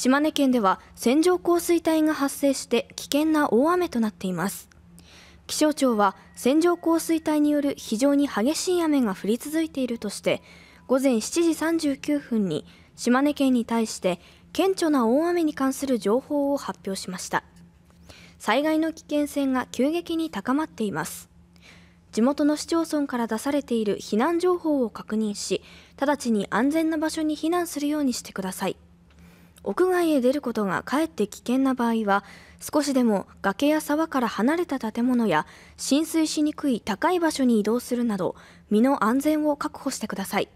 島根県では線状降水帯が発生して危険な大雨となっています。気象庁は線状降水帯による非常に激しい雨が降り続いているとして午前7時39分に島根県に対して顕著な大雨に関する情報を発表しました。災害の危険性が急激に高まっています。地元の市町村から出されている避難情報を確認し直ちに安全な場所に避難するようにしてください。屋外へ出ることがかえって危険な場合は少しでも崖や沢から離れた建物や浸水しにくい高い場所に移動するなど身の安全を確保してください